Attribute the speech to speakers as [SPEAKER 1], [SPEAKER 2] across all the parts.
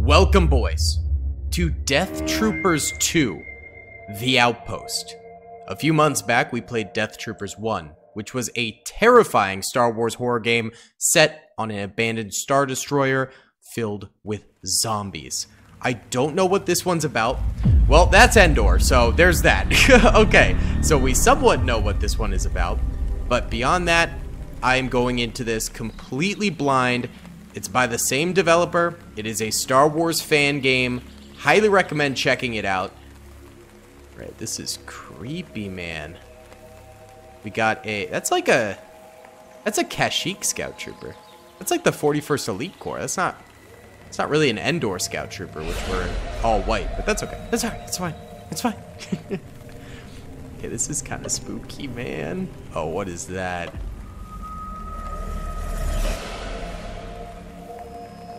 [SPEAKER 1] Welcome, boys, to Death Troopers 2 The Outpost. A few months back, we played Death Troopers 1, which was a terrifying Star Wars horror game set on an abandoned Star Destroyer filled with zombies. I don't know what this one's about. Well, that's Endor, so there's that. okay, so we somewhat know what this one is about, but beyond that, I am going into this completely blind. It's by the same developer. It is a Star Wars fan game. Highly recommend checking it out. Right, this is creepy, man. We got a... That's like a... That's a Kashyyyk Scout Trooper. That's like the 41st Elite Corps. That's not... It's not really an Endor Scout Trooper, which were all white, but that's okay. That's alright. It's fine. It's fine. okay, this is kind of spooky, man. Oh, what is that?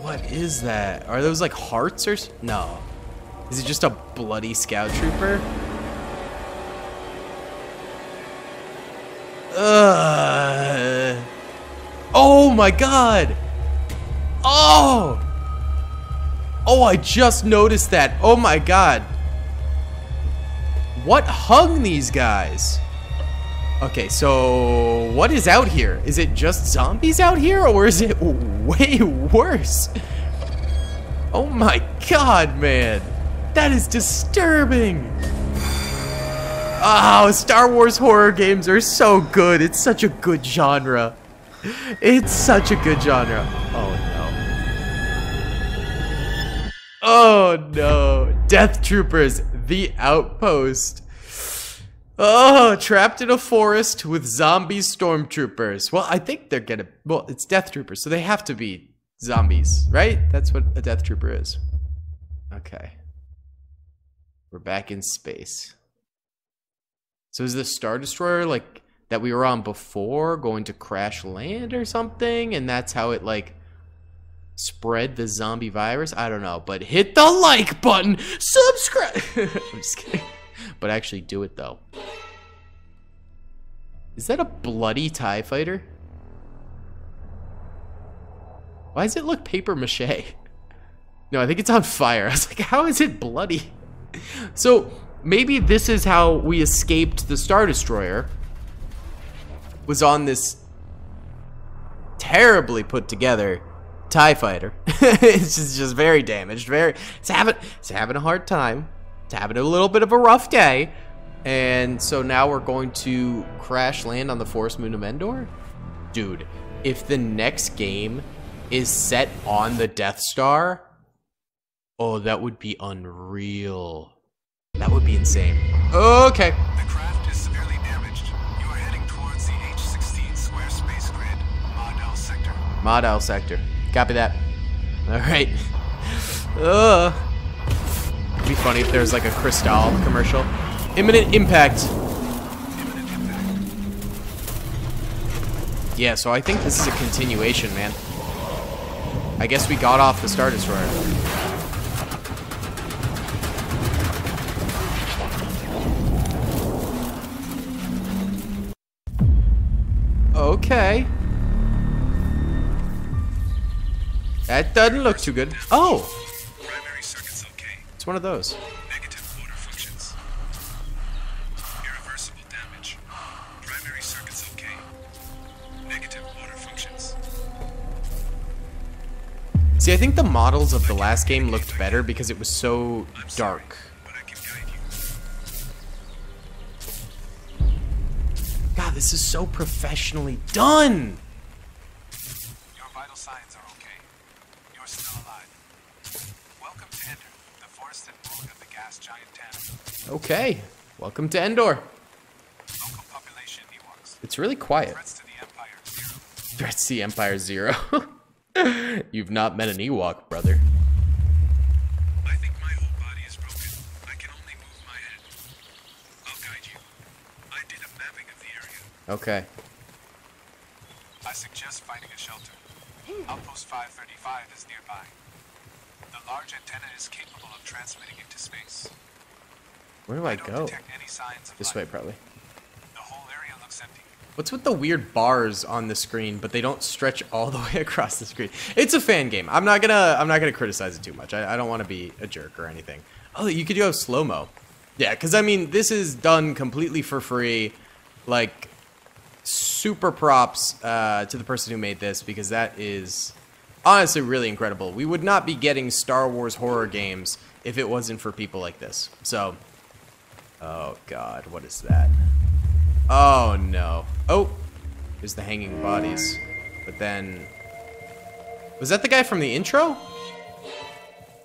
[SPEAKER 1] What is that? Are those like hearts or... No. Is it just a bloody Scout Trooper? Ugh. Oh my god! Oh! Oh, I just noticed that. Oh my god. What hung these guys? Okay, so what is out here? Is it just zombies out here or is it way worse? Oh my god, man. That is disturbing. Oh, Star Wars horror games are so good. It's such a good genre. It's such a good genre. Oh no. Oh no. Death Troopers, The Outpost. Oh, trapped in a forest with zombie stormtroopers. Well, I think they're gonna. Well, it's Death Troopers, so they have to be zombies, right? That's what a Death Trooper is. Okay. We're back in space. So is the Star Destroyer like that we were on before going to crash land or something? And that's how it like spread the zombie virus? I don't know, but hit the like button, subscribe. I'm just kidding. But actually do it though. Is that a bloody TIE fighter? Why does it look paper mache? No, I think it's on fire. I was like, how is it bloody? So maybe this is how we escaped the Star Destroyer. Was on this terribly put together TIE fighter. it's just, just very damaged. Very it's having it's having a hard time. It's having a little bit of a rough day. And so now we're going to crash land on the forest moon of Endor? Dude, if the next game is set on the Death Star, oh, that would be unreal. That would be insane. Okay.
[SPEAKER 2] The craft is severely damaged. You are heading towards the H-16 square space grid, Moddell sector.
[SPEAKER 1] Moddell sector. Copy that. Alright. Ugh. It'd be funny if there was like a Crystal commercial. Imminent impact. Yeah, so I think this is a continuation, man. I guess we got off the Star Destroyer. Okay. That doesn't look too good. Oh. It's one of those.
[SPEAKER 2] Negative motor functions. Irreversible damage. Primary circuits okay. Negative motor functions.
[SPEAKER 1] See, I think the models of the last game looked better because it was so dark.
[SPEAKER 2] but I can guide you.
[SPEAKER 1] God, this is so professionally done.
[SPEAKER 2] Your vital signs are okay. You're still alive. Welcome to Endor, the forested moon of the gas giant Tana.
[SPEAKER 1] Okay, welcome to Endor.
[SPEAKER 2] Local population Ewoks.
[SPEAKER 1] It's really quiet.
[SPEAKER 2] Threats to the Empire zero.
[SPEAKER 1] Threats to Empire Zero. You've not met an Ewok, brother.
[SPEAKER 2] I think my whole body is broken. I can only move my head. I'll guide you. I did a mapping of the area.
[SPEAKER 1] Okay.
[SPEAKER 2] I suggest finding a shelter. Outpost 535 is nearby. Large antenna is capable of transmitting into space.
[SPEAKER 1] Where do I
[SPEAKER 2] don't
[SPEAKER 1] go?
[SPEAKER 2] any signs of
[SPEAKER 1] This
[SPEAKER 2] life.
[SPEAKER 1] way, probably.
[SPEAKER 2] The whole area looks empty.
[SPEAKER 1] What's with the weird bars on the screen, but they don't stretch all the way across the screen? It's a fan game. I'm not gonna I'm not gonna criticize it too much. I, I don't want to be a jerk or anything. Oh, you could go slow mo. Yeah, because I mean, this is done completely for free. Like, super props uh, to the person who made this because that is honestly really incredible. We would not be getting Star Wars horror games if it wasn't for people like this. So, oh god, what is that? Oh no. Oh, there's the hanging bodies. But then, was that the guy from the intro?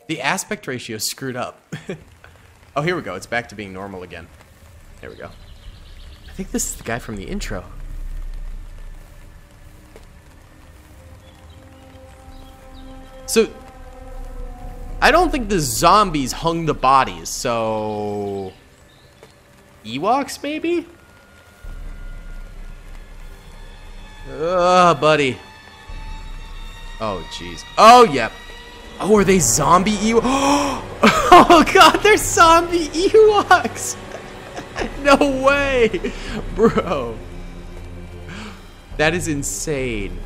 [SPEAKER 1] The aspect ratio screwed up. oh, here we go. It's back to being normal again. There we go. I think this is the guy from the intro. So, I don't think the zombies hung the bodies, so... Ewoks, maybe? Ugh, buddy. Oh, jeez. Oh, yep. Oh, are they zombie Ewoks? Oh, God, they're zombie Ewoks! no way! Bro. That is insane.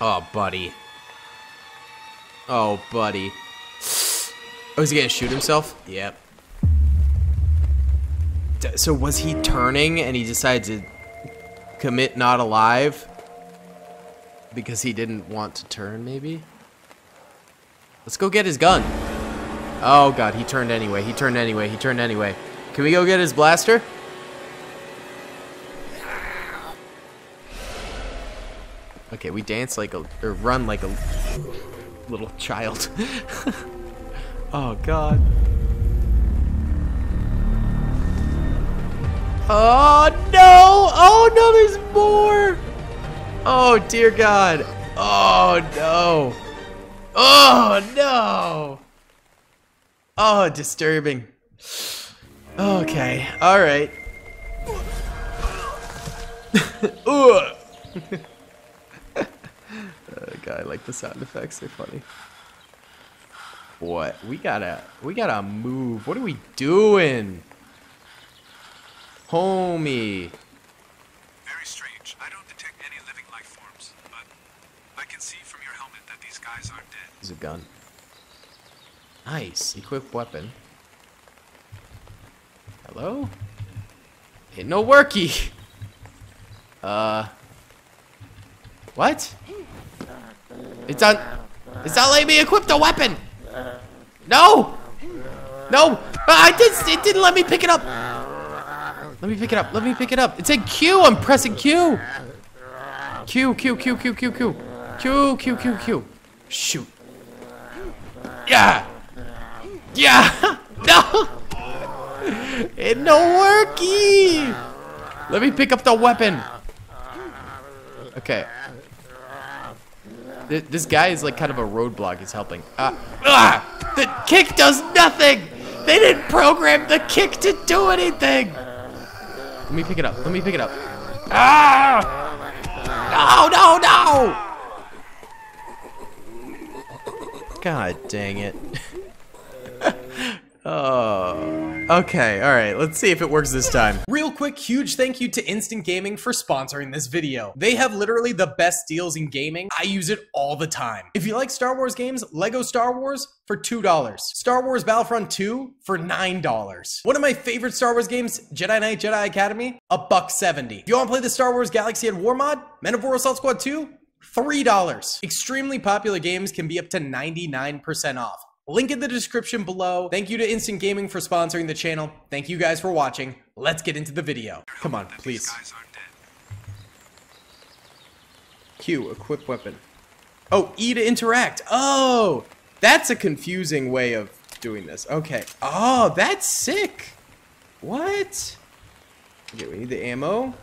[SPEAKER 1] Oh, buddy. Oh, buddy. Oh, is he gonna shoot himself? Yep. So was he turning and he decided to commit not alive? Because he didn't want to turn, maybe? Let's go get his gun. Oh, God, he turned anyway. He turned anyway. He turned anyway. Can we go get his blaster? Okay, we dance like a, or run like a little child. oh, God. Oh, no! Oh, no, there's more! Oh, dear God. Oh, no. Oh, no! Oh, disturbing. Okay, alright. Ugh. I like the sound effects. They're funny. What? We gotta, we gotta move. What are we doing? Homie.
[SPEAKER 2] Very strange. I don't detect any living life forms, but I can see from your helmet that these guys aren't dead.
[SPEAKER 1] There's a gun. Nice. Equip weapon. Hello? Ain't no worky. Uh. What? It's not. It's not letting me equip the weapon. No. No. I did. It didn't let me pick it up. Let me pick it up. Let me pick it up. It said Q. I'm pressing Q. Q. Q. Q. Q. Q. Q. Q. Q. Q. Q. Shoot. Yeah. Yeah. no. It no worky. Let me pick up the weapon. Okay. This guy is like kind of a roadblock. He's helping. Uh, ah! The kick does nothing! They didn't program the kick to do anything! Let me pick it up. Let me pick it up. Ah! No, no, no! God dang it. oh. Okay, alright, let's see if it works this time. Real quick, huge thank you to Instant Gaming for sponsoring this video. They have literally the best deals in gaming. I use it all the time. If you like Star Wars games, Lego Star Wars for $2. Star Wars Battlefront 2 for $9. One of my favorite Star Wars games, Jedi Knight Jedi Academy, a buck 70. If you want to play the Star Wars Galaxy at War mod, Men of War Assault Squad 2, $3. Extremely popular games can be up to 99% off. Link in the description below. Thank you to Instant Gaming for sponsoring the channel. Thank you guys for watching. Let's get into the video. Come on, please. Q, equip weapon. Oh, E to interact. Oh, that's a confusing way of doing this. Okay. Oh, that's sick. What? Okay, we need the ammo.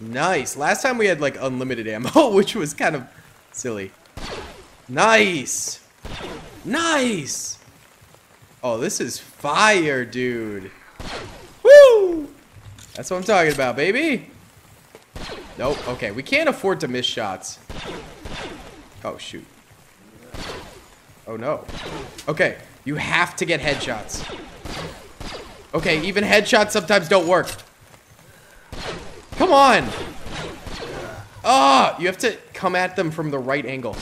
[SPEAKER 1] Nice. Last time we had like unlimited ammo, which was kind of silly. Nice. Nice! Oh, this is fire, dude. Woo! That's what I'm talking about, baby. Nope. Okay, we can't afford to miss shots. Oh, shoot. Oh, no. Okay, you have to get headshots. Okay, even headshots sometimes don't work. Come on! Oh, you have to come at them from the right angle.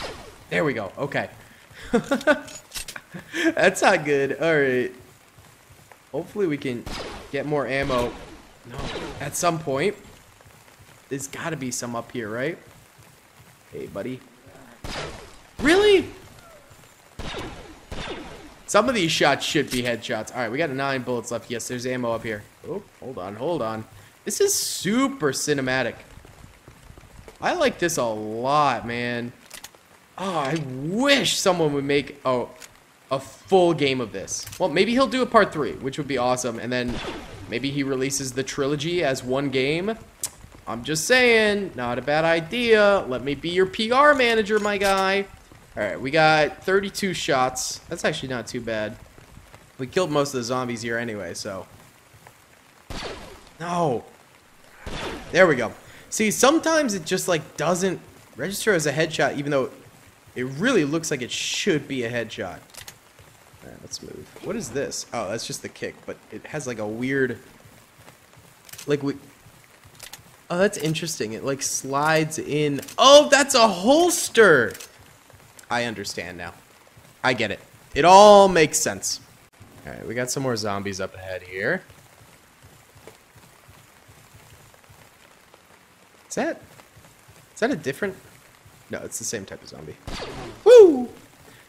[SPEAKER 1] There we go. Okay. That's not good. Alright. Hopefully we can get more ammo. No, at some point. There's got to be some up here, right? Hey, buddy. Really? Some of these shots should be headshots. All right, we got nine bullets left. Yes, there's ammo up here. Oh, hold on, hold on. This is super cinematic. I like this a lot, man. Oh, I wish someone would make oh, a full game of this. Well, maybe he'll do a part three, which would be awesome. And then maybe he releases the trilogy as one game. I'm just saying, not a bad idea. Let me be your PR manager, my guy. All right, we got 32 shots. That's actually not too bad. We killed most of the zombies here anyway, so. No. There we go. See, sometimes it just like doesn't register as a headshot, even though it really looks like it should be a headshot. All right, let's move. What is this? Oh, that's just the kick, but it has like a weird, like we, Oh, that's interesting. It like slides in. Oh, that's a holster. I understand now. I get it. It all makes sense. All right, we got some more zombies up ahead here. Is that... Is that a different... No, it's the same type of zombie. Woo!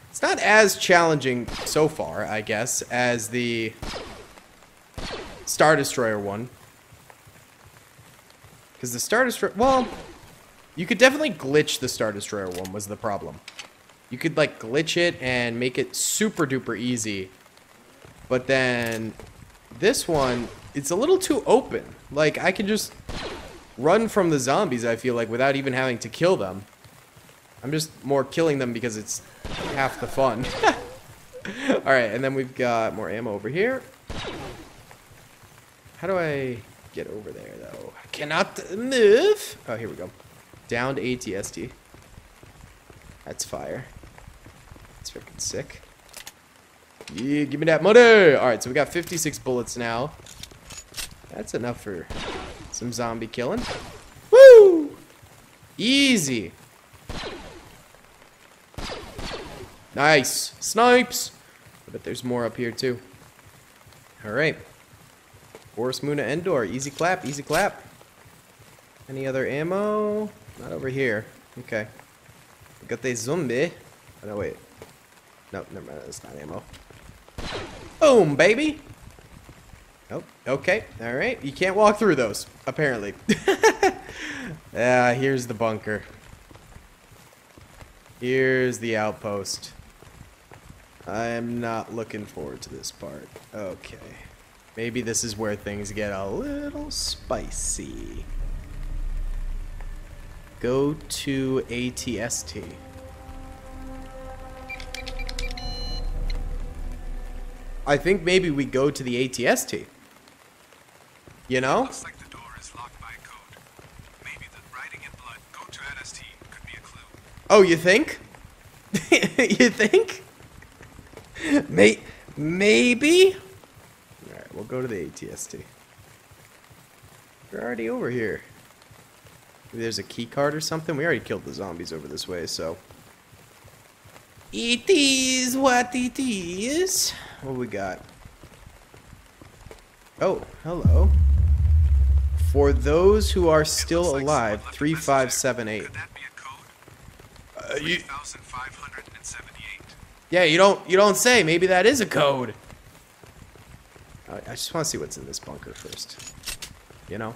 [SPEAKER 1] It's not as challenging so far, I guess, as the Star Destroyer one. Because the Star Destroyer... Well, you could definitely glitch the Star Destroyer one was the problem. You could, like, glitch it and make it super duper easy. But then this one, it's a little too open. Like, I can just run from the zombies, I feel like, without even having to kill them. I'm just more killing them because it's half the fun. Alright, and then we've got more ammo over here. How do I get over there, though? I cannot move. Oh, here we go. Downed ATST. That's fire. That's freaking sick. Yeah, give me that money. All right, so we got 56 bullets now. That's enough for some zombie killing. Woo! Easy. Nice. Snipes. I bet there's more up here, too. All right. Boris Muna Endor. Easy clap, easy clap. Any other ammo? Not over here. Okay. We got the zombie. Oh, no, wait. No, never mind. That's not ammo. Boom, baby. Oh, okay. All right. You can't walk through those, apparently. Ah, here's the bunker. Here's the outpost. I'm not looking forward to this part. Okay. Maybe this is where things get a little spicy. Go to ATST. I think maybe we go to the ATST. You know?
[SPEAKER 2] Looks like the door is locked by code. Maybe the writing in blood, go to NST, could be a clue.
[SPEAKER 1] Oh, you think? you think? May maybe? Alright, we'll go to the ATST. We're already over here. Maybe there's a key card or something? We already killed the zombies over this way, so... It is what it is. What we got? Oh, hello. For those who are still
[SPEAKER 2] like
[SPEAKER 1] alive,
[SPEAKER 2] someone left a message there.
[SPEAKER 1] 3578.
[SPEAKER 2] Could that be a code?
[SPEAKER 1] Uh, you,
[SPEAKER 2] 3578.
[SPEAKER 1] Yeah, you don't you don't say. Maybe that is a code. I, I just want to see what's in this bunker first. You know?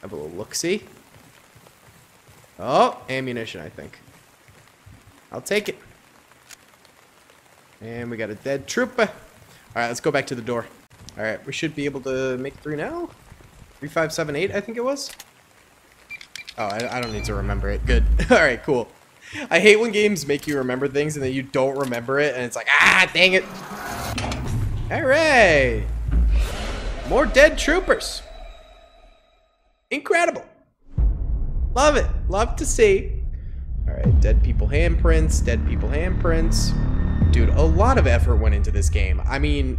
[SPEAKER 1] Have a little look-see. Oh, ammunition, I think. I'll take it. And we got a dead trooper. Alright, let's go back to the door. Alright, we should be able to make through now. 3578, I think it was. Oh, I, I don't need to remember it. Good. Alright, cool. I hate when games make you remember things and then you don't remember it and it's like, ah, dang it. Alright. More dead troopers. Incredible. Love it. Love to see. Alright, dead people handprints, dead people handprints. Dude, a lot of effort went into this game. I mean,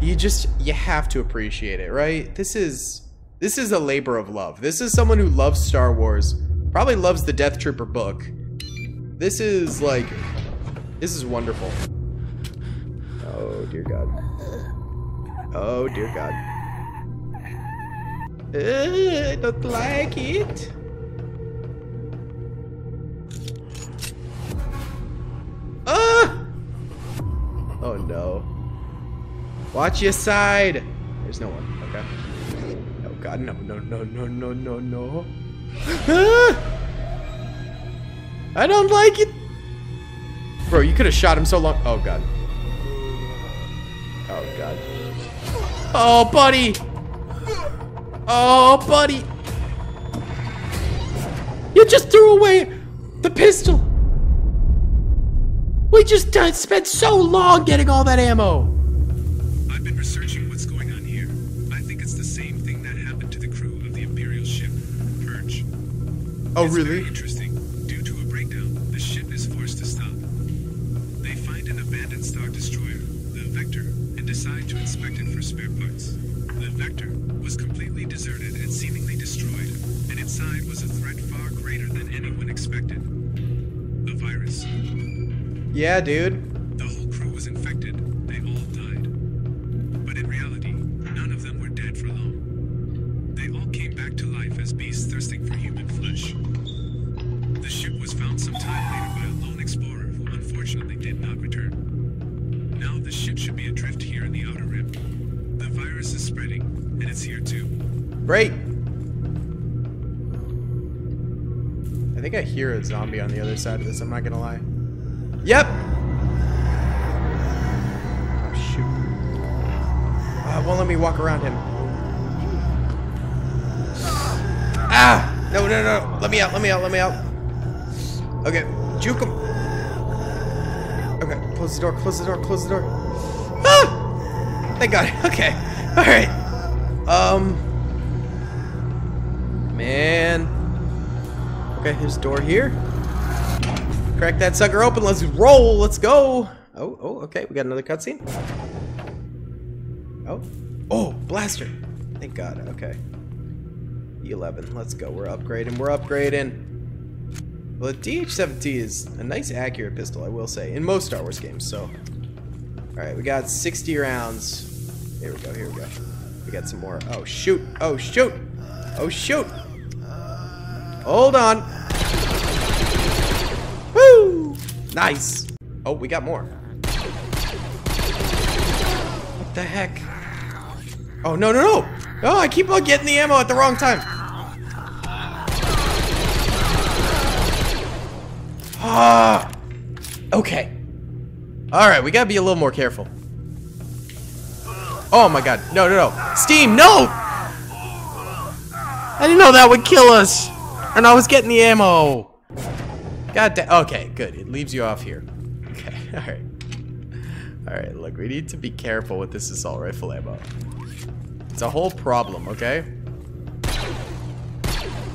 [SPEAKER 1] you just, you have to appreciate it, right? This is, This is a labor of love. This is someone who loves Star Wars. Probably loves the Death Trooper book. This is like... This is wonderful. Oh, dear God. Oh, dear God. Uh, I don't like it. Ah! Oh no. Watch your side. There's no one. Okay. Oh god, no, no, no, no, no, no, no. Ah! I don't like it. Bro, you could have shot him so long. Oh god. Oh god. Oh, buddy. Oh, buddy. You just threw away the pistol. We just spent so long getting all that ammo.
[SPEAKER 2] I've been researching what's going on here. I think it's the same thing that happened to the crew of the Imperial ship, Purge.
[SPEAKER 1] Oh,
[SPEAKER 2] It's
[SPEAKER 1] really?
[SPEAKER 2] Interesting. An abandoned Destroyer, the Vector, and decide to inspect it for spare parts. The Vector was completely deserted and seemingly destroyed, and inside was a threat far greater than anyone expected. A virus.
[SPEAKER 1] Yeah, dude.
[SPEAKER 2] The whole crew was infected.
[SPEAKER 1] Great. I think I hear a zombie on the other side of this, I'm not gonna lie. Yep! Oh, shoot. Uh, won't let me walk around him. Ah! No, no, no. Let me out, let me out, let me out. Okay, juke him. Okay, close the door, close the door, close the door. Ah! Thank God. Okay. Alright. Um. Man. Okay, his door here. Crack that sucker open. Let's roll. Let's go. Oh, oh, okay. We got another cutscene. Oh. Oh, blaster. Thank God. Okay. E11. Let's go. We're upgrading. We're upgrading. Well, the DH-17 is a nice accurate pistol, I will say, in most Star Wars games, so. Alright, we got 60 rounds. Here we go, here we go. We got some more. Oh, shoot. Oh, shoot. Oh, shoot. Hold on. Woo! Nice. Oh, we got more. What the heck? Oh, no, no, no. Oh, I keep on getting the ammo at the wrong time. Ah. Okay. All right, we gotta be a little more careful. Oh my god. No, no, no. Steam, no! I didn't know that would kill us. And I was getting the ammo. God damn. Okay, good. It leaves you off here. Okay, alright. Alright, look, we need to be careful with this assault rifle ammo. It's a whole problem, okay?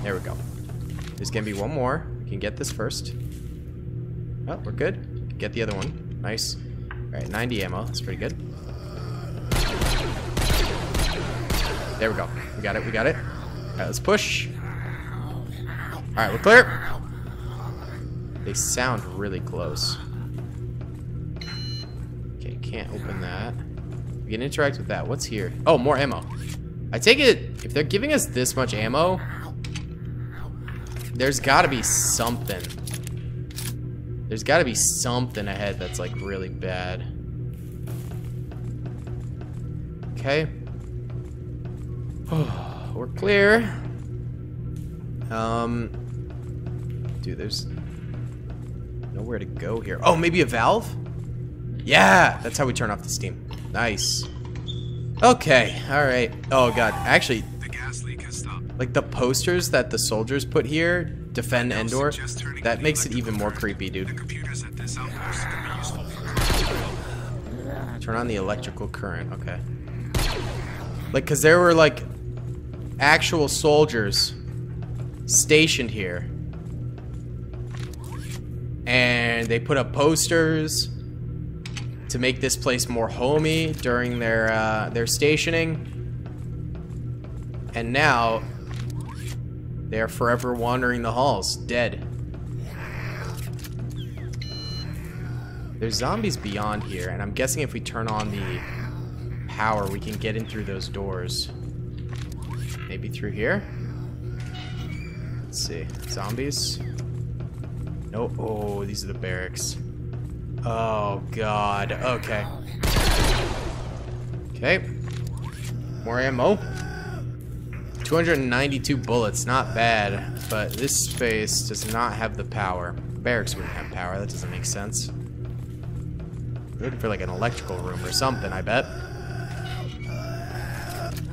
[SPEAKER 1] There we go. There's gonna be one more. We can get this first. Oh, we're good. Get the other one. Nice. Alright, 90 ammo. That's pretty good. There we go. We got it. We got it. Alright, let's push. Alright, we're clear. They sound really close. Okay, can't open that. We can interact with that. What's here? Oh, more ammo. I take it, if they're giving us this much ammo, there's gotta be something. There's gotta be something ahead that's like really bad. Okay. We're clear. Um, dude, there's nowhere to go here. Oh, maybe a valve? Yeah, that's how we turn off the steam. Nice. Okay, all right. Oh god, actually,
[SPEAKER 2] The gas leak has stopped.
[SPEAKER 1] like the posters that the soldiers put here defend Endor. That makes it even more creepy, dude.
[SPEAKER 2] computers at this outpost could be useful
[SPEAKER 1] Turn on the electrical current. Okay. Like, cause there were like actual soldiers stationed here, and they put up posters to make this place more homey during their uh, their stationing. And now, they're forever wandering the halls, dead. There's zombies beyond here, and I'm guessing if we turn on the power, we can get in through those doors. Maybe through here? Let's see. Zombies? No. Oh, these are the barracks. Oh, God. Okay. Okay. More ammo. 292 bullets. Not bad. But this space does not have the power. Barracks wouldn't have power. That doesn't make sense. Looking for like an electrical room or something, I bet.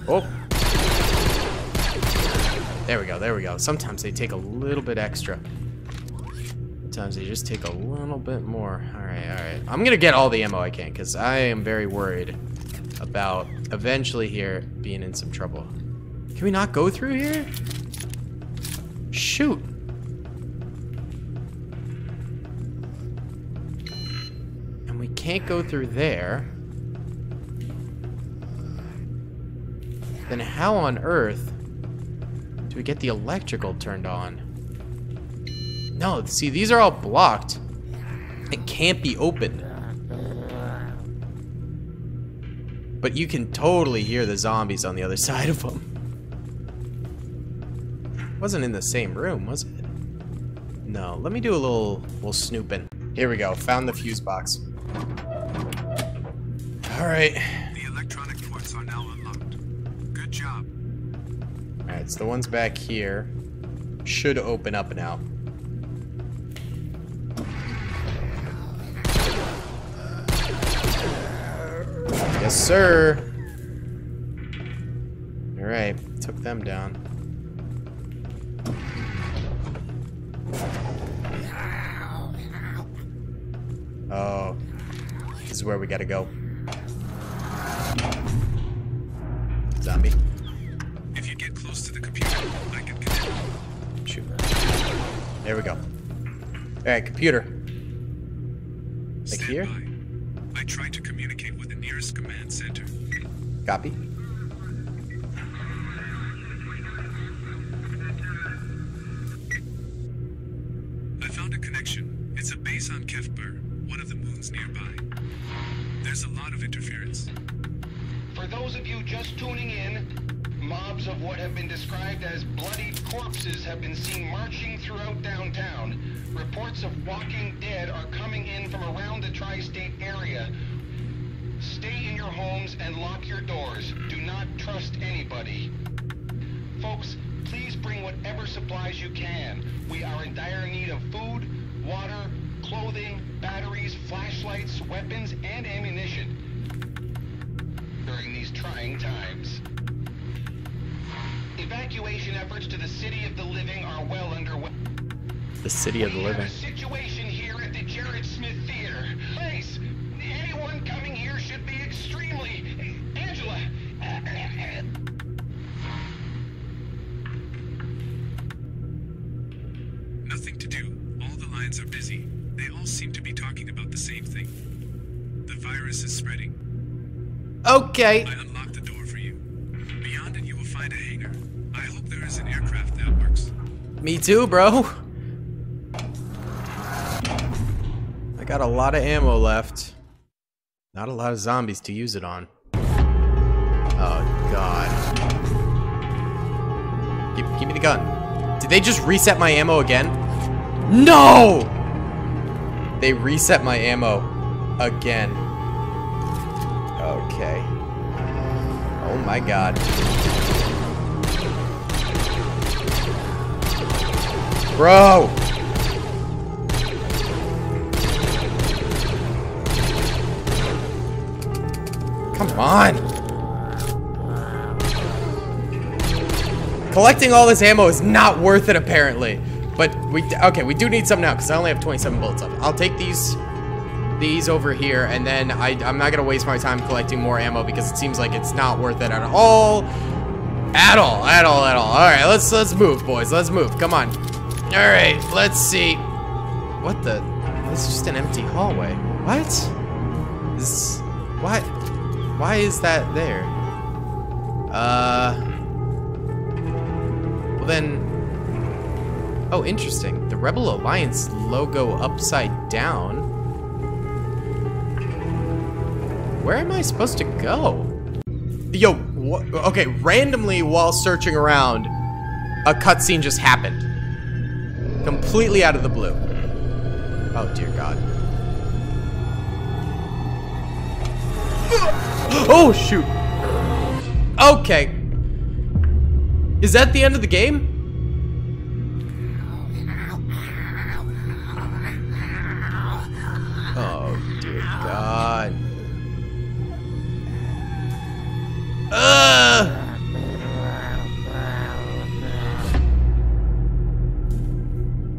[SPEAKER 1] Oh. There we go, there we go. Sometimes they take a little bit extra. Sometimes they just take a little bit more. Alright, alright. I'm gonna get all the ammo I can, because I am very worried about eventually here being in some trouble. Can we not go through here? Shoot. And we can't go through there. Then how on earth do we get the electrical turned on? No, see, these are all blocked. It can't be opened. But you can totally hear the zombies on the other side of them. Wasn't in the same room, was it? No, let me do a little, little snooping. Here we go, found the fuse box. Alright.
[SPEAKER 2] The electronic ports are now unlocked. Good job.
[SPEAKER 1] Alright, so the ones back here. Should open up now. Yes, sir. Alright, took them down. Oh, this is where we gotta go. Zombie.
[SPEAKER 2] If you get close to the computer, I can connect.
[SPEAKER 1] Shoot. There we go. Alright, computer. Like
[SPEAKER 2] Stand
[SPEAKER 1] here?
[SPEAKER 2] by. I tried to communicate with command center.
[SPEAKER 1] Copy.
[SPEAKER 2] I found a connection. It's a base on Kef Bir, one of the moons nearby. There's a lot of interference.
[SPEAKER 3] For those of you just tuning in, mobs of what have been described as bloodied corpses have been seen marching throughout downtown. Reports of walking dead are coming in from around the tri-state area. Stay in your homes and lock your doors. Do not trust anybody. Folks, please bring whatever supplies you can. We are in dire need of food, water, clothing, batteries, flashlights, weapons, and ammunition during these trying times. Evacuation efforts to the City of the Living are well underway.
[SPEAKER 1] The city of the living.
[SPEAKER 2] Seem to be talking about the same thing. The virus is spreading.
[SPEAKER 1] Okay.
[SPEAKER 2] I unlocked the door for you. Beyond it, you will find a hangar. I hope there is an aircraft that works.
[SPEAKER 1] Me too, bro. I got a lot of ammo left. Not a lot of zombies to use it on. Oh, God. Give, give me the gun. Did they just reset my ammo again? No! They reset my ammo again. Okay. Oh my god. Bro! Come on! Collecting all this ammo is not worth it, apparently. But we, okay, we do need some now, because I only have 27 bullets left. I'll take these, these over here, and then I, I'm not to waste my time collecting more ammo, because it seems like it's not worth it at all. At all, at all, at all. Alright, let's, let's move, boys. Let's move. Come on. Alright, let's see. What the? This is just an empty hallway. What? This, what? Why is that there? Uh... Well then... Oh, interesting. The Rebel Alliance logo upside down. Where am I supposed to go? Yo, okay, randomly while searching around, a cutscene just happened. Completely out of the blue. Oh, dear God. Oh, shoot. Okay. Is that the end of the game?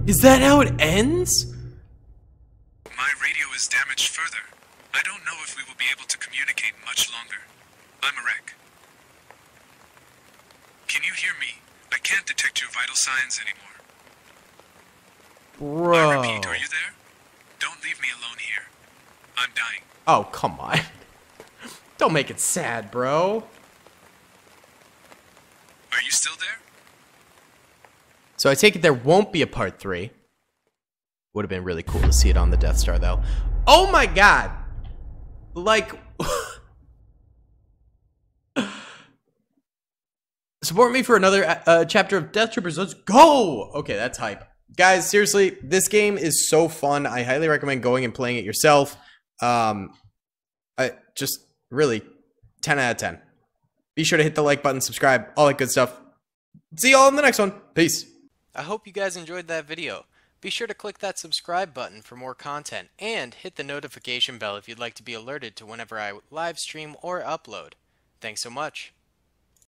[SPEAKER 1] Is that how it ends?
[SPEAKER 2] My radio is damaged further. I don't know if we will be able to communicate much longer. I'm a wreck. Can you hear me? I can't detect your vital signs anymore. I
[SPEAKER 1] Bro.
[SPEAKER 2] repeat, are you there? Don't leave me alone here. I'm dying.
[SPEAKER 1] Oh, come on. Don't make it sad, bro.
[SPEAKER 2] Are you still there?
[SPEAKER 1] So I take it there won't be a part three. Would have been really cool to see it on the Death Star, though. Oh my god! Like. Support me for another uh, uh, chapter of Death Troopers. Let's go! Okay, that's hype. Guys, seriously, this game is so fun. I highly recommend going and playing it yourself. Um, I just really 10 out of 10. Be sure to hit the like button, subscribe, all that good stuff. See y'all in the next one. Peace. I hope you guys enjoyed that video. Be sure to click that subscribe button for more content and hit the notification bell if you'd like to be alerted to whenever I live stream or upload. Thanks so much.